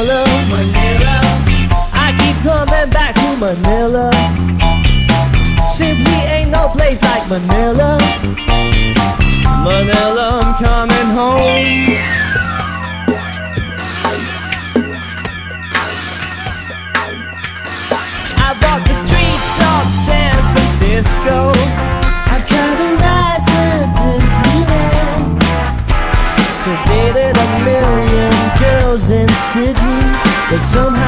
Manila, Manila. I keep coming back to Manila. Simply ain't no place like Manila. Manila, I'm coming home. I walk the streets of San Francisco. But somehow